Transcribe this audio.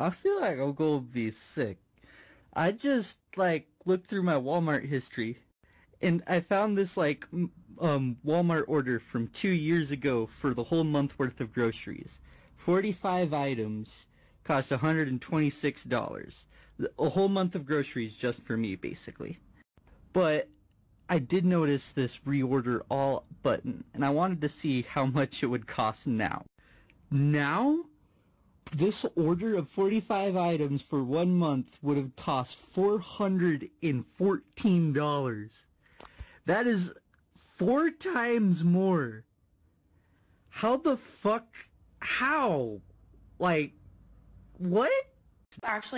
I feel like I'm gonna be sick. I just like looked through my Walmart history and I found this like um Walmart order from 2 years ago for the whole month worth of groceries. 45 items cost $126. A whole month of groceries just for me basically. But I did notice this reorder all button and I wanted to see how much it would cost now. Now this order of 45 items for one month would have cost $414. That is four times more. How the fuck? How? Like, what? Actually,